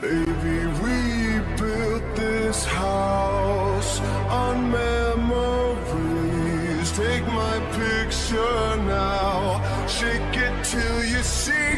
Baby, we built this house on memories. Take my picture now, shake it till you see.